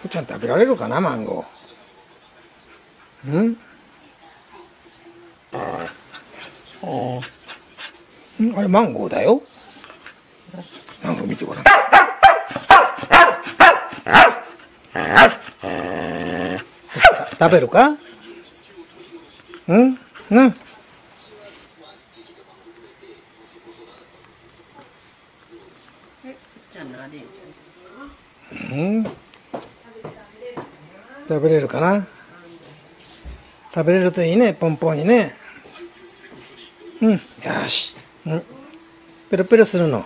くちゃん食べられるかなマンゴー。ん？あんあれマンゴーだよ。マンゴー見てごらん。食べるか？うん？うん。うん。食べれるかな？食べれるといいねポンポンにね。うん。よし、うん、ペロペロするの。